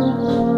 oh